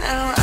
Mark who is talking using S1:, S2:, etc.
S1: I don't